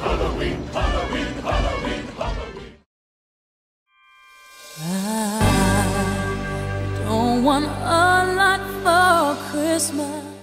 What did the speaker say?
Halloween, Halloween, Halloween, Halloween. I don't want a lot for Christmas.